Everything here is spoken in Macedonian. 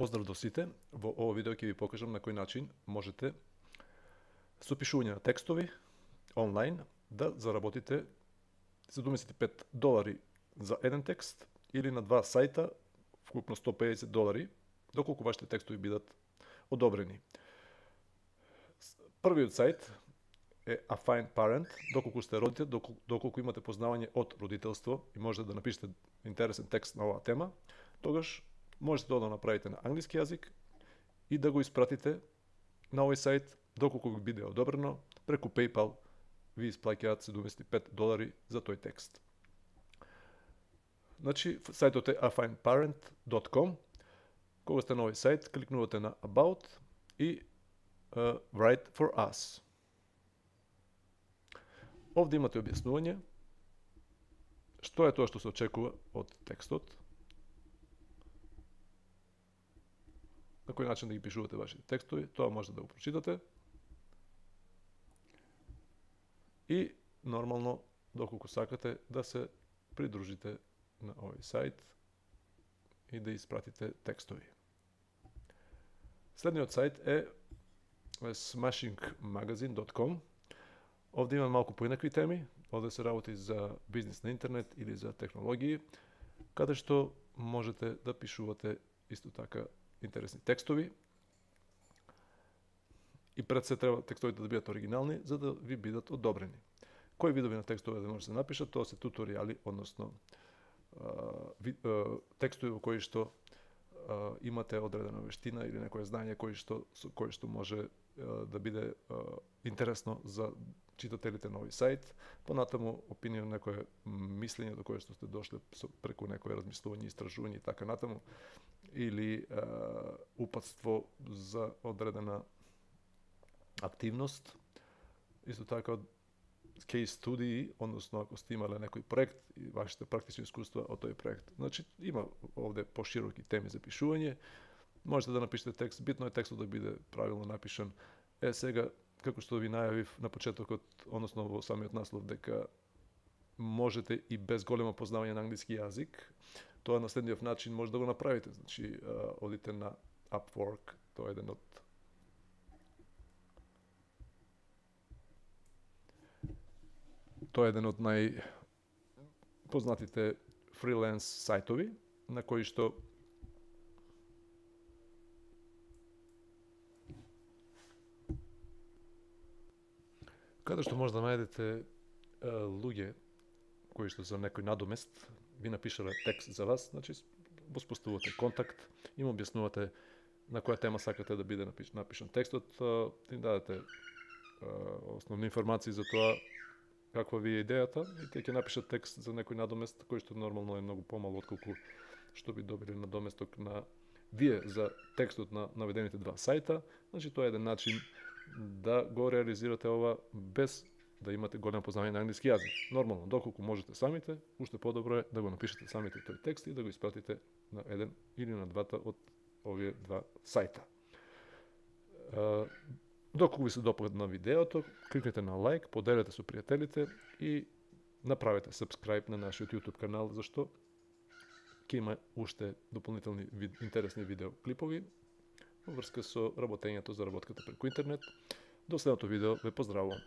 Поздрав до сите. Во ово видео ќе ви покажам на кој начин можете со пишување на текстови онлайн да заработите 75 долари за еден текст или на два сајта вкупно 150 долари доколку вашите текстови бидат одобрени. Првиот сајт е A Fine Parent, доколку сте родител, доколку, доколку имате познавање од родителство и можете да напишете интересен текст на оваа тема, тогаш можете да го да направите на англиски јазик и да го испратите на овој сајт, доколку ви биде одобрено, преку PayPal ви исплаќаат 75 долари за тој текст. Значи, сајтот е afineparent.com. Кога сте на овој сајт, кликнувате на About и uh, Write for Us. Овде имате објаснување што е тоа што се очекува од текстот, на кој начин да ги пишувате вашите текстови, тоа можете да го прочитате. И нормално, доколку сакате, да се придружите на овој сајт и да испратите текстови. Следниот сајт е smashingmagazine.com. Овде има малку поинакви теми. Овде се работи за бизнес на интернет или за технологии, каде што можете да пишувате исто така интересни текстови. И пред се треба текстовите да бидат оригинални, за да ви бидат одобрени. Кои видови на текстови да може да се напишат, тоа се туторијали, односно текстови во кои што имате одредена вештина или некое знање кои што кои што може да биде интересно за читателите на овој сајт, понатаму опинија некое мислење до кое што сте дошле преку некое размислување, истражување и така натаму, или е, упатство за одредена активност. Исто така кейс студии, односно ако сте имале некој проект и вашите практични искуства од тој проект. Значи, има овде пошироки теми за пишување, можете да напишете текст, битно е текстот да биде правилно напишан. Е, сега, како што ви најавив на почетокот, односно во самиот наслов, дека можете и без големо познавање на англиски јазик, тоа на следниот начин може да го направите. Значи, одите на Upwork, тоа е еден од Тоа е еден од нај познатите фриленс сајтови на кои што каде што може да најдете луѓе кои што за некој надомест ви напишале текст за вас, значи го споставувате контакт им објаснувате на која тема сакате да биде напишан текстот, им дадете основни информации за тоа каква ви е идејата и те ќе напишат текст за некој надомест кој што нормално е многу помало отколку што би добили надоместок на вие за текстот на наведените два сајта. Значи тоа е еден начин да го реализирате ова без да имате големо познавање на англиски јазик. Нормално, доколку можете самите, уште подобро е да го напишете самите тој текст и да го испратите на еден или на двата од овие два сајта. Доколку ви се допадна видеото, кликнете на лайк, поделете со пријателите и направете subscribe на нашиот YouTube канал, зашто ќе има уште дополнителни интересни видеоклипови во врска со работењето за работката преку интернет. До следното видео ве поздравувам.